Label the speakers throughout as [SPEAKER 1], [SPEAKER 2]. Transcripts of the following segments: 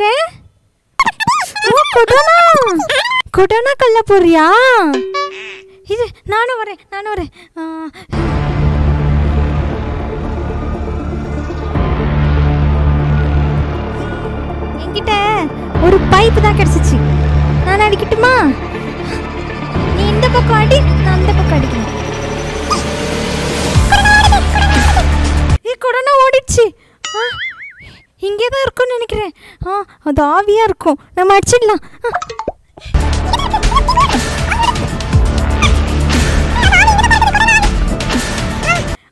[SPEAKER 1] என்ன கொடோனா. கொடோனா கல்ல போறியா இது நானும் வரேன் நானும் வரேன். என்கிட்ட ஒரு பைப் தான் கிடைச்சிச்சு. நான் அடிக்கட்டுமா? நீ இந்த பக்கம் அடி நான் அந்த பக்கம் அடிக்கிறேன் அது ஆவியாக இருக்கும். நம்ம அடிச்சிடலாம்.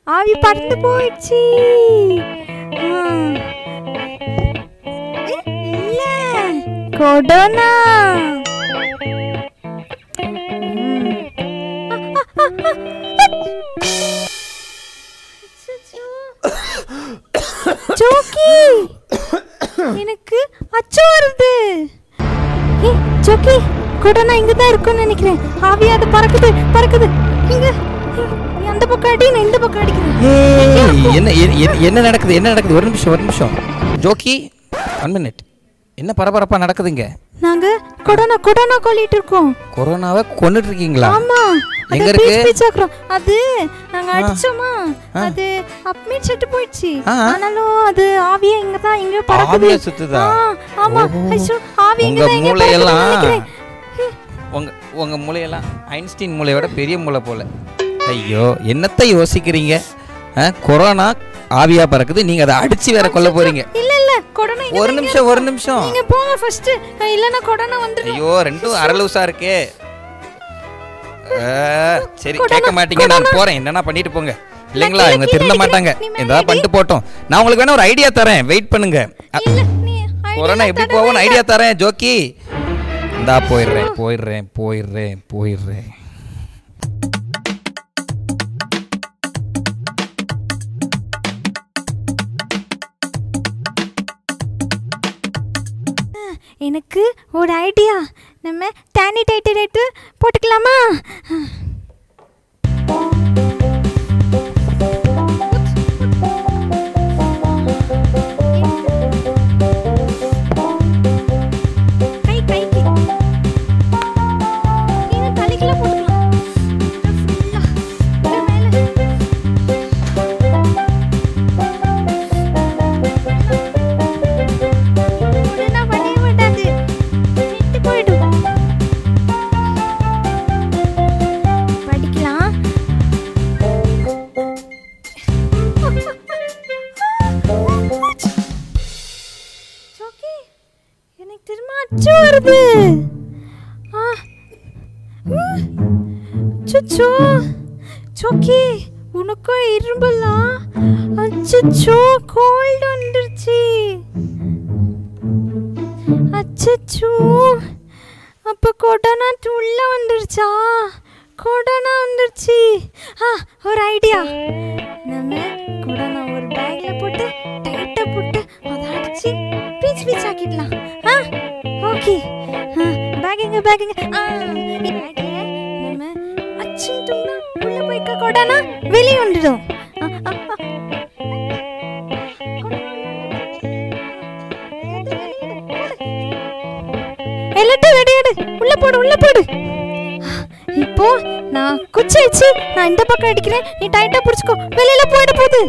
[SPEAKER 1] ஆவி பறந்து போயிடுச்சு. கொடோனா. எனக்கு அச்சு வருது. ஏ ஜோக்கி கொடோனா இங்க தான் இருக்கும்னு நினைக்கிறேன். ஆவியா அது பறக்குது பறக்குது. இங்க அந்த பக்கம் அடி நான் இந்த பக்கம் அடிக்கிறேன்.
[SPEAKER 2] ஏய், என்ன என்ன- என்ன- என்ன நடக்குது என்ன நடக்குது? ஒரு நிமிஷம் ஒரு நிமிஷம். ஜோக்கி ஒன் மினிட் என்ன பரபரப்பா நடக்குதுங்க
[SPEAKER 1] நாங்க கொடோனா கொடோனா கொல்லிட்டு இருக்கோம்.
[SPEAKER 2] கொரோனாவை கொண்டுட்டு இருக்கீங்களா?
[SPEAKER 1] ஆமா.
[SPEAKER 2] எங்க இருக்கு?
[SPEAKER 1] அது நாங்க அடிச்சோமா? அது அப்பமே செத்து போயிடுச்சு. ஆனாலும் அது ஆவியா இங்க தான் இங்க பறக்குது.
[SPEAKER 2] ஆவியா சுத்துதா?
[SPEAKER 1] ஆமா. ஐயோ, ஆவி இங்க தான் இங்க நினைக்கிறேன்.
[SPEAKER 2] உங்க உங்க மூளையெல்லாம் ஐன்ஸ்டீன் மூளையோட பெரிய மூளை போல. ஐயோ என்னத்தை யோசிக்கிறீங்க? கொரோனா ஆவியா பறக்குது. நீங்க அதை அடிச்சு வேற கொல்ல போறீங்க. ஒரு நிமிஷம் ஒரு நிமிஷம்.
[SPEAKER 1] நீங்க போங்க ஃபர்ஸ்ட் இல்லனா கொடோனா வந்துடும்
[SPEAKER 2] ஐயோ ரெண்டும் அரலூசா இருக்கே. சரி கேட்க மாட்டீங்க. நான். போறேன். என்னன்னா பண்ணிட்டு போங்க. இல்லைங்களா? இவங்க திருந்த. மாட்டாங்க. ஏதாவது. பண்ணிட்டு போட்டோம். நான் உங்களுக்கு வேணா ஒரு ஐடியா தரேன். வெயிட் பண்ணுங்க. கொரோனா எப்படி
[SPEAKER 1] இல்ல.
[SPEAKER 2] ஐடியா தரேன் ஜோக்கி. இந்தா போயிடுறேன் போயிடுறேன் போயிடுறேன் போயிடுறேன்.
[SPEAKER 1] எனக்கு ஒரு ஐடியா நம்ம டேனி டைட்டு போட்டுக்கலாமா? அச்சோ சோக்கி உனக்கும் இரும்பலாம் அச்சோ கோல்டு வந்துருச்சு. அச்சச்சோ. அப்போ கொடனா உள்ள வந்துருச்சா? கொடனா வந்துருச்சு. ஆ ஒரு ஐடியா நம்ம கொடனா ஒரு பேக்ல போட்டு டைட்டா போட்டு அதை அடிச்சு பீச் பீச் ஆக்கிடலாம். ஆ ஓகே. பேக் எங்க பேக் எங்க? ஆ போய்க்க கொடோனா வெளியே வந்துடும். எல்லாத்தையும் உள்ள போடு உள்ள போடு. இப்போ நான் குச்சி வச்சு நான் இந்த பக்கம் அடிக்கிறேன். நீ டைட்டா புடிச்சுக்கோ. வெளியில போயிட போகுது.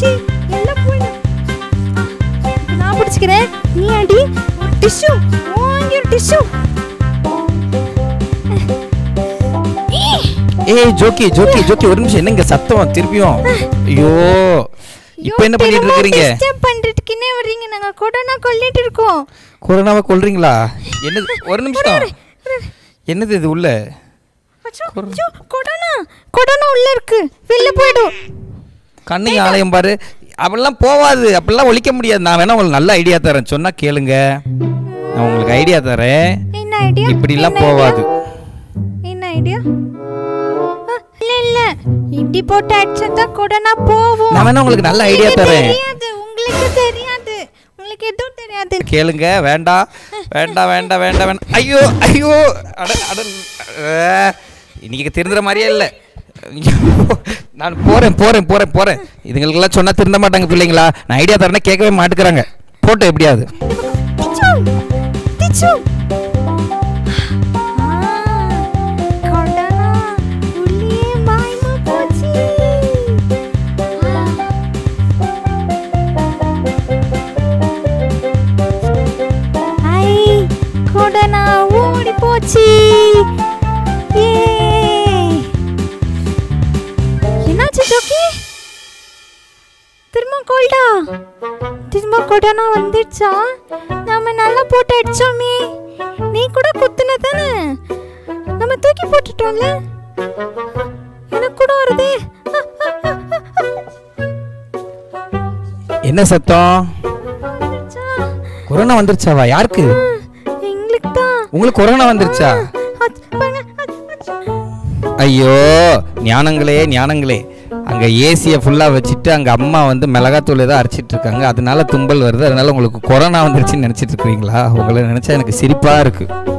[SPEAKER 1] குச்சி எல்லாம் போயிடும் நான் பிடிச்சிக்கிறேன். நீ அடி ஒரு டிஷ்யூ வாங்கி ஒரு டிஷ்யூ
[SPEAKER 2] ஏய் ஜோக்கி ஜோக்கி ஜோக்கி ஒரு நிமிஷம். என்னங்க சத்தம் திருப்பியும்? ஐயோ இப்போ என்ன பண்ணிட்டு இருக்கிறீங்க?
[SPEAKER 1] டிஸ்டர்ப் பண்றதுக்குன்னே வர்றீங்க. நாங்க கொரோனா கொல்லிட்டு இருக்கோம்.
[SPEAKER 2] கொரோனாவை கொல்றீங்களா? என்னது ஒரு நிமிஷம். என்னது இது உள்ள?
[SPEAKER 1] கொரோனா. கொரோனா உள்ள இருக்கு. வெளில போயிடும்
[SPEAKER 2] கண்ணையும் ஆலயம் பாரு. அப்படிலாம் போவாது. அப்படிலாம் ஒழிக்க முடியாது. நான் வேணா உங்களுக்கு நல்ல ஐடியா தரேன். சொன்னா கேளுங்க. நான் உங்களுக்கு ஐடியா தரேன்.
[SPEAKER 1] என்ன ஐடியா
[SPEAKER 2] இப்படிலாம் போவாது.
[SPEAKER 1] என்ன ஐடியா இல்ல இல்ல. இப்படி போட்டு அடிச்சா கொரோனா போகும்
[SPEAKER 2] நான் வேணா உங்களுக்கு நல்ல ஐடியா தரேன்.
[SPEAKER 1] தெரியாது. உங்களுக்கு தெரியாது. உங்களுக்கு எதுவும் தெரியாது.
[SPEAKER 2] கேளுங்க. வேண்டாம் வேண்டாம் வேண்டாம் வேண்டாம் வேண்டாம் ஐயோ ஐயோ. அட அட இன்னைக்கு திருந்துற மாதிரியே இல்லை. நான் போகிறேன் போகிறேன் போகிறேன் போகிறேன் இதுங்களுக்கெல்லாம் சொன்னால் திருந்த மாட்டாங்க பிள்ளைங்களா. நான் ஐடியா தரேன்னா கேட்கவே மாட்டுக்கிறாங்க போட்டோ எப்படியாவது.
[SPEAKER 1] கொடனா வந்துடுச்சா? நாம நல்லா போட்டு அடிச்சோமே நீ கூட குத்துன தானே நம்ம தூக்கி போட்டுட்டோம்ல? எனக்கு கூட வருதே.
[SPEAKER 2] என்ன சத்தம்? கொரோனா வந்துருச்சாவா? யாருக்கு?
[SPEAKER 1] எங்களுக்கு தான்
[SPEAKER 2] உங்களுக்கு கொரோனா வந்துருச்சா. ஐயோ ஞானங்களே ஞானங்களே. அங்கே ஏசியை ஃபுல்லாக வச்சுட்டு அங்கே அம்மா வந்து மிளகாத்தூள் ஏதோ அரைச்சிட்டு இருக்காங்க. அதனால தும்பல் வருது. அதனால உங்களுக்கு கொரோனா வந்துருச்சுன்னு நினச்சிட்டு இருக்கிறீங்களா? உங்களை நினச்சா எனக்கு சிரிப்பாக இருக்குது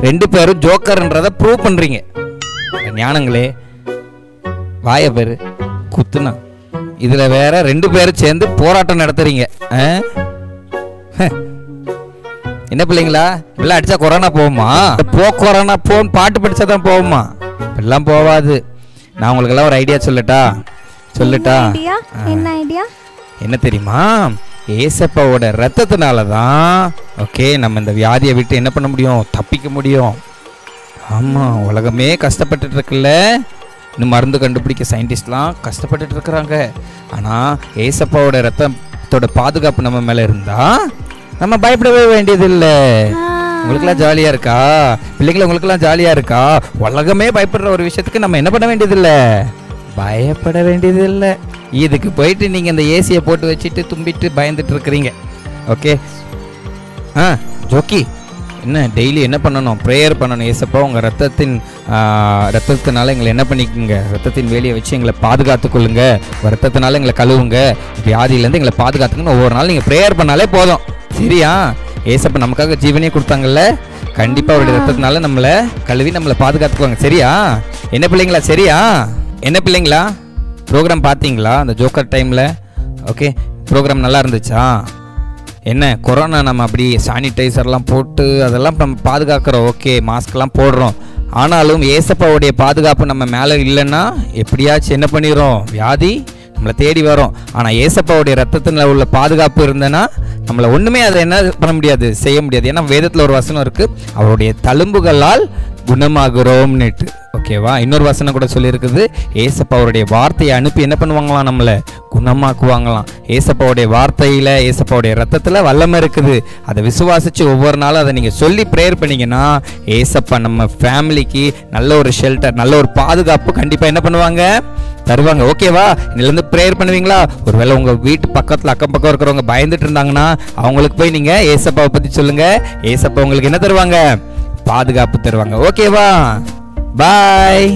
[SPEAKER 2] ரெண்டு பேரும் ஜோக்கர்ன்றதை ப்ரூவ் பண்ணுறீங்க ஞானங்களே வாய பேர் குத்துனா. இதில் வேற ரெண்டு பேரும் சேர்ந்து போராட்டம் நடத்துறீங்க. ஆ? ஹ. என்ன பிள்ளைங்களா? இப்பெல்லாம் அடித்தா கொரோனா போகுமா? போ கொரோனா போன்னு பாட்டு படித்தா தான் போகுமா? இப்பெல்லாம் போவாது. நான் உங்களுக்கெல்லாம் ஒரு ஐடியா சொல்லட்டா? சொல்லட்டா?
[SPEAKER 1] என்ன ஐடியா
[SPEAKER 2] என்ன தெரியுமா? ஏசப்பாவோட ரத்தத்தினால தான் ஓகே நம்ம இந்த வியாதியை விட்டு என்ன பண்ண முடியும்? தப்பிக்க முடியும். ஆமாம் உலகமே கஷ்டப்பட்டுட்டு இருக்குல்ல. இன்னும் மருந்து கண்டுபிடிக்க சயின்டிஸ்ட்லாம் கஷ்டப்பட்டுட்டு இருக்கிறாங்க. ஆனால் ஏசப்பாவோட ரத்தத்தோட பாதுகாப்பு நம்ம மேலே இருந்தா நம்ம பயப்படவே வேண்டியதில்லை. உங்களுக்கெல்லாம் ஜாலியாக இருக்கா? பிள்ளைங்களை உங்களுக்குலாம் ஜாலியாக இருக்கா? உலகமே பயப்படுற ஒரு விஷயத்துக்கு நம்ம என்ன பண்ண வேண்டியதில்லை? பயப்பட வேண்டியதில்லை. இதுக்கு போயிட்டு நீங்கள் இந்த ஏசியை போட்டு வச்சுட்டு தும்பிட்டு பயந்துட்டு இருக்கிறீங்க. ஓகே ஆ ஜோக்கி என்ன டெய்லி என்ன பண்ணணும்? ப்ரேயர் பண்ணணும். ஏசப்பா உங்கள் ரத்தத்தின் ரத்தத்தினால எங்களை என்ன பண்ணிக்கோங்க? ரத்தத்தின் வேலையை வச்சு எங்களை பாதுகாத்து கொள்ளுங்க. ரத்தத்தினால எங்களை கழுவுங்க. வியாதியிலேருந்து எங்களை பாதுகாத்துக்கணும் ஒவ்வொரு நாள் நீங்கள் ப்ரேயர் பண்ணாலே போதும். சரியா? ஏசப்பா நமக்காக ஜீவனே கொடுத்தாங்கல்ல? கண்டிப்பாக அவருடைய ரத்தத்தினால நம்மளை கழுவி நம்மளை பாதுகாத்துக்குவாங்க. சரியா? என்ன பிள்ளைங்களா? சரியா? என்ன பிள்ளைங்களா? ப்ரோக்ராம் பார்த்தீங்களா? அந்த ஜோக்கர் டைமில் ஓகே ப்ரோக்ராம் நல்லா இருந்துச்சா? என்ன கொரோனா நம்ம அப்படி சானிடைசர்லாம் போட்டு அதெல்லாம் நம்ம பாதுகாக்கிறோம். ஓகே மாஸ்க்லாம் போடுறோம். ஆனாலும் ஏசப்பாவுடைய பாதுகாப்பு நம்ம மேலே இல்லைன்னா எப்படியாச்சும் என்ன பண்ணிடுறோம் வியாதி நம்மளை தேடி வரும். ஆனால் ஏசப்பாவுடைய ரத்தத்தில் உள்ள பாதுகாப்பு இருந்தேன்னா நம்மளை ஒன்றுமே அதை என்ன பண்ண முடியாது செய்ய முடியாது. ஏன்னா வேதத்தில் ஒரு வசனம் இருக்குது அவருடைய தழும்புகளால் குணமாகிறோம்னுட்டு. ஓகேவா இன்னொரு வசனம் கூட சொல்லியிருக்குது. ஏசப்பா அவருடைய வார்த்தையை அனுப்பி என்ன பண்ணுவாங்களாம் நம்மளை? குணமாக்குவாங்களாம். ஏசப்பாவுடைய வார்த்தையில் ஏசப்பாவுடைய ரத்தத்தில் வல்லமை இருக்குது. அதை விசுவாசித்து ஒவ்வொரு நாளும் அதை நீங்கள் சொல்லி ப்ரேயர் பண்ணீங்கன்னா ஏசப்பா நம்ம ஃபேமிலிக்கு நல்ல ஒரு ஷெல்டர் நல்ல ஒரு பாதுகாப்பு கண்டிப்பாக என்ன பண்ணுவாங்க? தருவாங்க. ஓகேவா இதுலேருந்து ப்ரேயர் பண்ணுவீங்களா? ஒருவேளை உங்கள் வீட்டு பக்கத்தில் அக்கம் பக்கம் இருக்கிறவங்க பயந்துட்டு இருந்தாங்கன்னா அவங்களுக்கு போய் நீங்கள் ஏசப்பாவை பற்றி சொல்லுங்கள் ஏசப்பா உங்களுக்கு என்ன தருவாங்க? பாதுகாப்பு தருவாங்க. ஓகேவா பாய்